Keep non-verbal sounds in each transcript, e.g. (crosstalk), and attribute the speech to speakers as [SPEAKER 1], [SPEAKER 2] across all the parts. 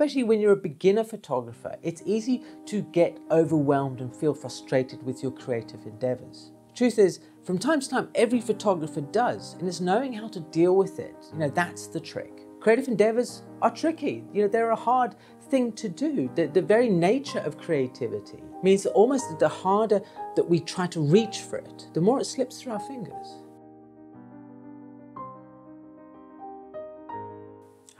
[SPEAKER 1] Especially when you're a beginner photographer, it's easy to get overwhelmed and feel frustrated with your creative endeavors. Truth is, from time to time, every photographer does, and it's knowing how to deal with it. You know, that's the trick. Creative endeavors are tricky. You know, they're a hard thing to do. The, the very nature of creativity means that almost the harder that we try to reach for it, the more it slips through our fingers.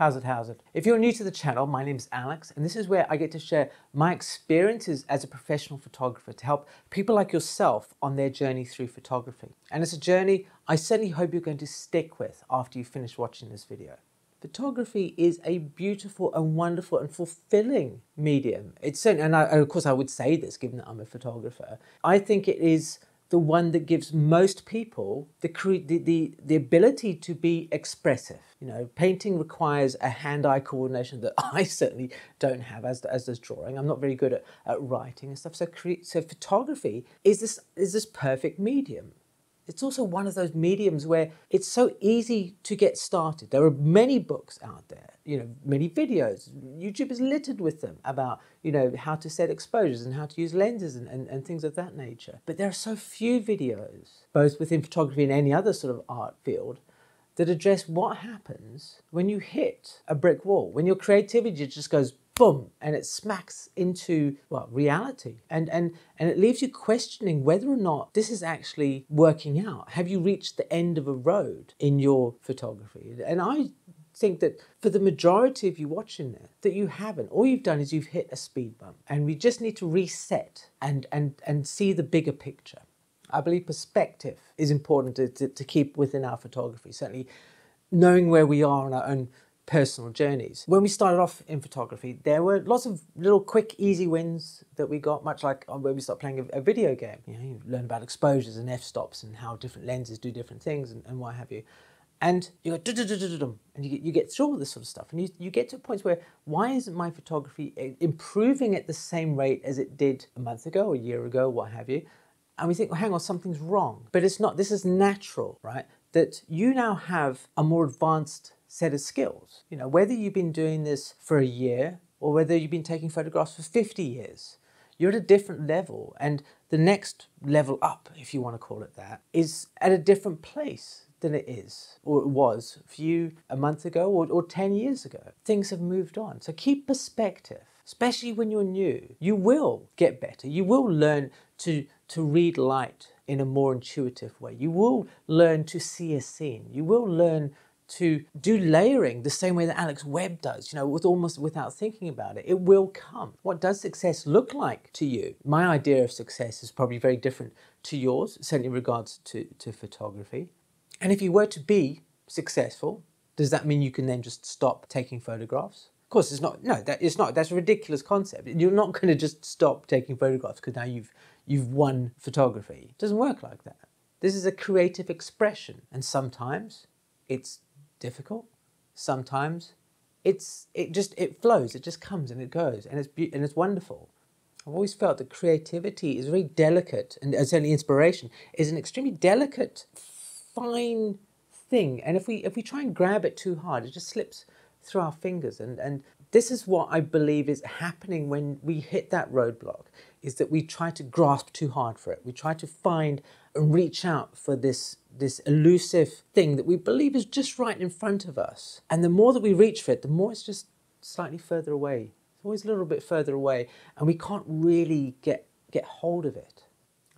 [SPEAKER 1] How's it, how's it? If you're new to the channel, my name is Alex, and this is where I get to share my experiences as a professional photographer to help people like yourself on their journey through photography. And it's a journey I certainly hope you're going to stick with after you finish watching this video. Photography is a beautiful and wonderful and fulfilling medium. It's certainly, and, I, and of course I would say this given that I'm a photographer, I think it is the one that gives most people the, the, the, the ability to be expressive. You know, painting requires a hand-eye coordination that (laughs) I certainly don't have, as, as does drawing. I'm not very good at, at writing and stuff. So, so photography is this, is this perfect medium. It's also one of those mediums where it's so easy to get started. There are many books out there, you know, many videos. YouTube is littered with them about, you know, how to set exposures and how to use lenses and, and, and things of that nature. But there are so few videos, both within photography and any other sort of art field, that address what happens when you hit a brick wall, when your creativity just goes boom, and it smacks into well reality, and and and it leaves you questioning whether or not this is actually working out. Have you reached the end of a road in your photography? And I think that for the majority of you watching this, that you haven't. All you've done is you've hit a speed bump, and we just need to reset and and and see the bigger picture. I believe perspective is important to, to, to keep within our photography. Certainly, knowing where we are on our own personal journeys. When we started off in photography, there were lots of little quick, easy wins that we got, much like when we start playing a, video game. You know, you learn about exposures and f-stops and how different lenses do different things and, and what have you. And you go, and you get, you get through all this sort of stuff. And you, you get to points where, why isn't my photography eh, improving at the same rate as it did a month ago, a year ago, what have you? And we think, well, hang on, something's wrong. But it's not, this is natural, right? That you now have a more advanced set of skills. You know, whether you've been doing this for a year or whether you've been taking photographs for 50 years, you're at a different level. And the next level up, if you want to call it that, is at a different place than it is or it was for you a month ago or, or 10 years ago. Things have moved on. So keep perspective, especially when you're new. You will get better. You will learn to, to read light in a more intuitive way. You will learn to see a scene. You will learn to do layering the same way that Alex Webb does, you know, with almost without thinking about it. It will come. What does success look like to you? My idea of success is probably very different to yours, certainly in regards to, to photography. And if you were to be successful, does that mean you can then just stop taking photographs? Of course, it's not. No, that it's not. That's a ridiculous concept. You're not going to just stop taking photographs because now you've you've won photography. It doesn't work like that. This is a creative expression, and sometimes it's difficult. Sometimes it's it just it flows. It just comes and it goes, and it's be- and it's wonderful. I've always felt that creativity is very delicate, and certainly inspiration is an extremely delicate, fine thing. And if we if we try and grab it too hard, it just slips through our fingers. And and this is what I believe is happening when we hit that roadblock. Is that we try to grasp too hard for it. We try to find reach out for this this elusive thing that we believe is just right in front of us. And the more that we reach for it, the more it's just slightly further away. It's always a little bit further away, and we can't really get get hold of it.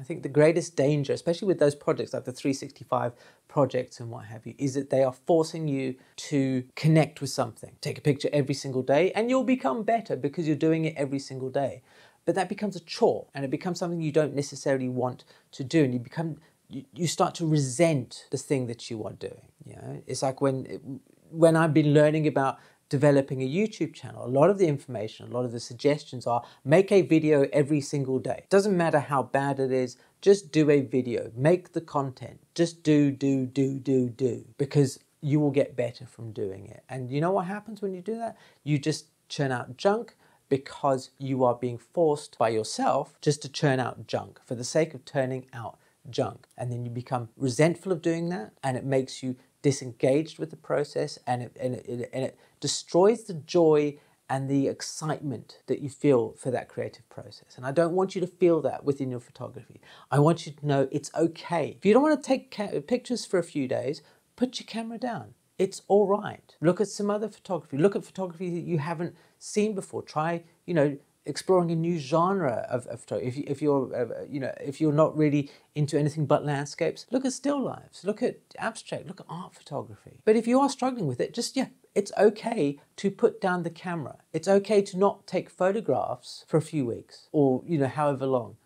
[SPEAKER 1] I think the greatest danger, especially with those projects like the 365 projects and what have you, is that they are forcing you to connect with something. Take a picture every single day and you'll become better because you're doing it every single day. But that becomes a chore and it becomes something you don't necessarily want to do and you become you, you start to resent the thing that you are doing. You know, it's like when when I've been learning about developing a YouTube channel, a lot of the information, a lot of the suggestions are make a video every single day. Doesn't matter how bad it is, just do a video, make the content, just do, do, do, do, do, because you will get better from doing it. And you know what happens when you do that? You just churn out junk because you are being forced by yourself just to churn out junk for the sake of turning out junk. And then you become resentful of doing that, and it makes you disengaged with the process, and it, and it, and it destroys the joy and the excitement that you feel for that creative process. And I don't want you to feel that within your photography. I want you to know it's okay. If you don't want to take ca- pictures for a few days, put your camera down. It's all right. Look at some other photography. Look at photography that you haven't seen before. Try, you know, exploring a new genre of, of photography. If, you, if you're, uh, you know, if you're not really into anything but landscapes, look at still lifes. Look at abstract. Look at art photography. But if you are struggling with it, just yeah, it's okay to put down the camera. It's okay to not take photographs for a few weeks or, you know, however long.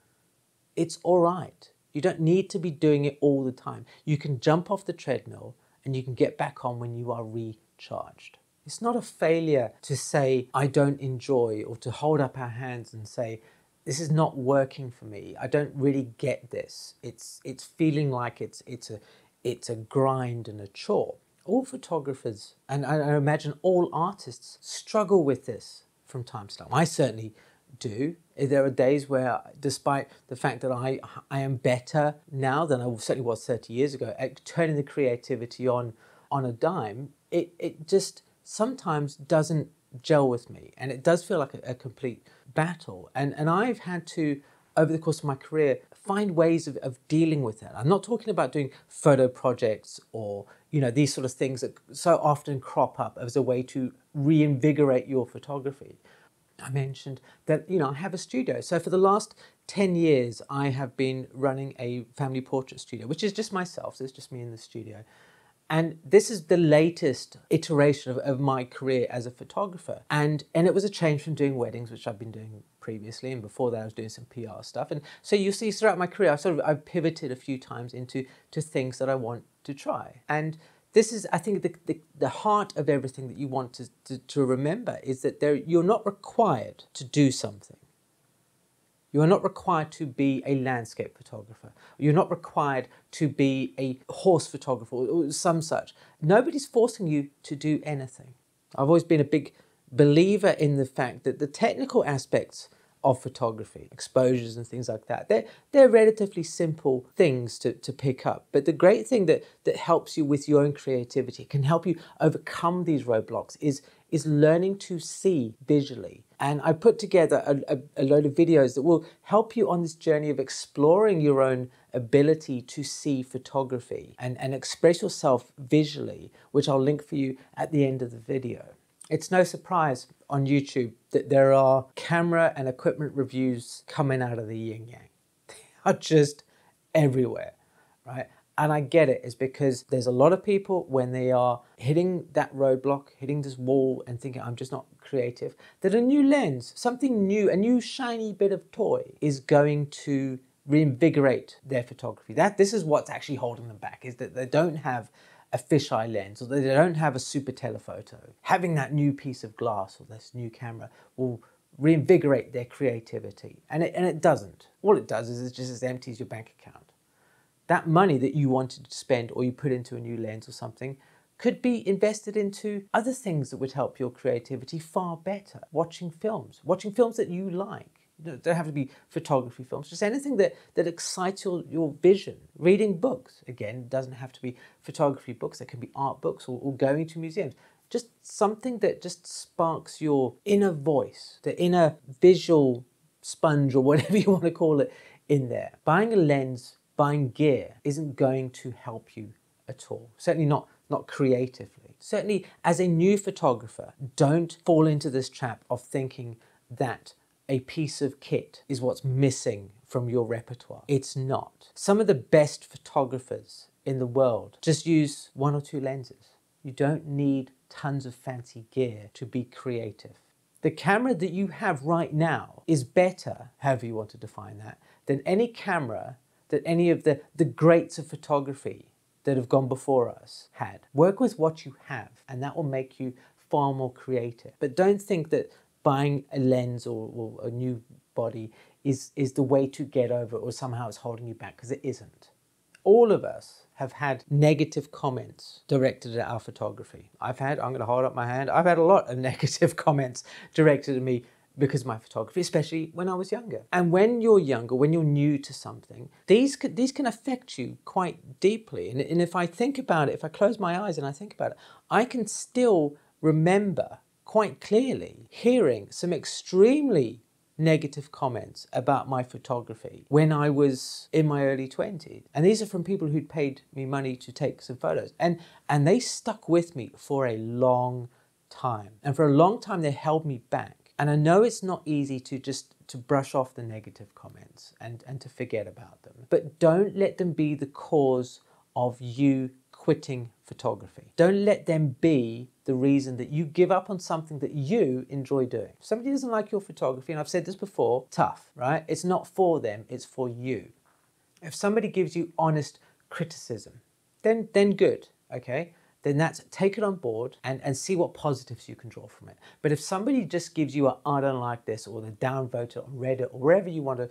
[SPEAKER 1] It's all right. You don't need to be doing it all the time. You can jump off the treadmill and you can get back on when you are recharged. It's not a failure to say, I don't enjoy, or to hold up our hands and say, this is not working for me. I don't really get this. It's, it's feeling like it's, it's, a, it's a grind and a chore all photographers, and I imagine all artists, struggle with this from time to time. I certainly do. There are days where, despite the fact that I, I am better now than I certainly was 30 years ago at turning the creativity on on a dime, it, it just sometimes doesn't gel with me. And it does feel like a, a complete battle. And, and I've had to, over the course of my career, find ways of, of dealing with that. I'm not talking about doing photo projects or you know these sort of things that so often crop up as a way to reinvigorate your photography. I mentioned that you know I have a studio. So for the last 10 years I have been running a family portrait studio, which is just myself. So it's just me in the studio. And this is the latest iteration of, of, my career as a photographer. And, and it was a change from doing weddings, which I've been doing previously. And before that, I was doing some PR stuff. And so you see, throughout my career, I've sort of I've pivoted a few times into to things that I want to try. And this is, I think, the, the, the heart of everything that you want to, to, to remember is that there, you're not required to do something. You are not required to be a landscape photographer. You're not required to be a horse photographer or some such. Nobody's forcing you to do anything. I've always been a big believer in the fact that the technical aspects of photography, exposures and things like that. They're, they're relatively simple things to, to pick up. But the great thing that, that helps you with your own creativity, can help you overcome these roadblocks, is, is learning to see visually and I put together a, a, a, load of videos that will help you on this journey of exploring your own ability to see photography and, and express yourself visually, which I'll link for you at the end of the video. It's no surprise on YouTube that there are camera and equipment reviews coming out of the yin yang. (laughs) They are just everywhere, right? And I get it, it, is because there's a lot of people when they are hitting that roadblock, hitting this wall, and thinking, I'm just not creative, that a new lens, something new, a new shiny bit of toy is going to reinvigorate their photography. That this is what's actually holding them back, is that they don't have a fisheye lens or they don't have a super telephoto. Having that new piece of glass or this new camera will reinvigorate their creativity. And it, and it doesn't. All it does is it just empties your bank account that money that you wanted to spend or you put into a new lens or something could be invested into other things that would help your creativity far better. Watching films, watching films that you like. Don't have to be photography films, just anything that, that excites your, your vision. Reading books, again, doesn't have to be photography books, it can be art books or, or going to museums. Just something that just sparks your inner voice, the inner visual sponge or (laughs) whatever you want to call it in there. Buying a lens buying gear isn't going to help you at all. Certainly not, not creatively. Certainly, as a new photographer, don't fall into this trap of thinking that a piece of kit is what's missing from your repertoire. It's not. Some of the best photographers in the world just use one or two lenses. You don't need tons of fancy gear to be creative. The camera that you have right now is better, however you want to define that, than any camera that any of the, the greats of photography that have gone before us had. Work with what you have, and that will make you far more creative. But don't think that buying a lens or, or a new body is, is the way to get over it or somehow it's holding you back, because it isn't. All of us have had negative comments directed at our photography. I've had, I'm going to hold up my hand, I've had a lot of (laughs) negative comments directed at me because of my photography, especially when I was younger. And when you're younger, when you're new to something, these can, these can affect you quite deeply. And, and if I think about it, if I close my eyes and I think about it, I can still remember quite clearly hearing some extremely negative comments about my photography when I was in my early 20s. And these are from people who'd paid me money to take some photos. And and they stuck with me for a long time. And for a long time they held me back. And I know it's not easy to just to brush off the negative comments and, and to forget about them. But don't let them be the cause of you quitting photography. Don't let them be the reason that you give up on something that you enjoy doing. If somebody doesn't like your photography, and I've said this before, tough, right? It's not for them, it's for you. If somebody gives you honest criticism, then then good, okay? Then that's take it on board and, and see what positives you can draw from it. But if somebody just gives you a I don't like this or they downvote it on Reddit or wherever you want to,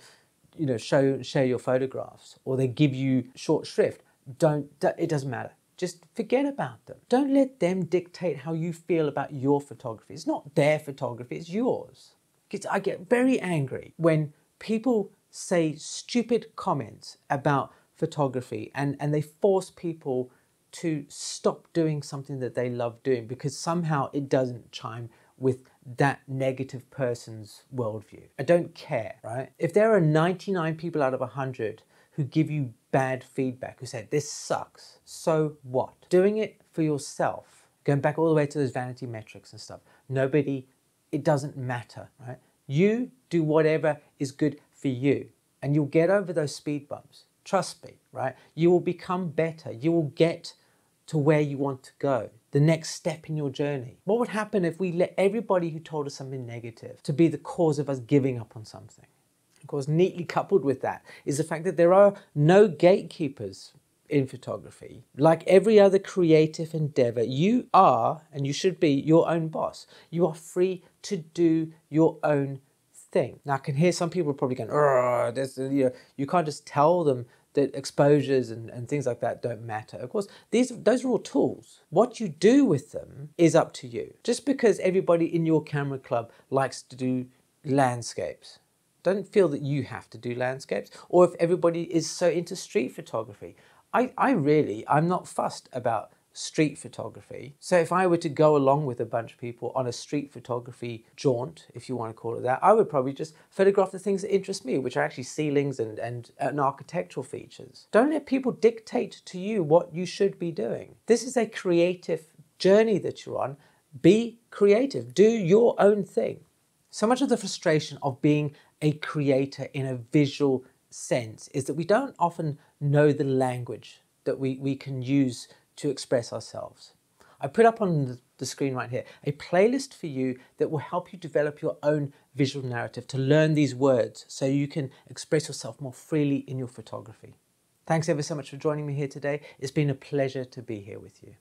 [SPEAKER 1] you know, show share your photographs, or they give you short shrift, don't it doesn't matter just forget about them. Don't let them dictate how you feel about your photography. It's not their photography, it's yours. I get very angry when people say stupid comments about photography and, and they force people to stop doing something that they love doing because somehow it doesn't chime with that negative person's worldview. I don't care, right? If there are 99 people out of 100 who give you bad feedback, who said, this sucks. So what? Doing it for yourself, going back all the way to those vanity metrics and stuff, nobody, it doesn't matter, right? You do whatever is good for you, and you'll get over those speed bumps. Trust me, right? You will become better. You will get to where you want to go, the next step in your journey. What would happen if we let everybody who told us something negative to be the cause of us giving up on something? Of course, neatly coupled with that is the fact that there are no gatekeepers in photography. Like every other creative endeavor, you are, and you should be, your own boss. You are free to do your own thing. Now, I can hear some people probably going, this, you, know, you can't just tell them that exposures and, and things like that don't matter. Of course, these those are all tools. What you do with them is up to you. Just because everybody in your camera club likes to do landscapes don't feel that you have to do landscapes or if everybody is so into street photography. I, I really, I'm not fussed about street photography. So if I were to go along with a bunch of people on a street photography jaunt, if you want to call it that, I would probably just photograph the things that interest me, which are actually ceilings and, and, and architectural features. Don't let people dictate to you what you should be doing. This is a creative journey that you're on. Be creative. Do your own thing. So much of the frustration of being a creator in a visual sense is that we don't often know the language that we, we can use to express ourselves. I put up on the screen right here a playlist for you that will help you develop your own visual narrative to learn these words so you can express yourself more freely in your photography. Thanks ever so much for joining me here today. It's been a pleasure to be here with you.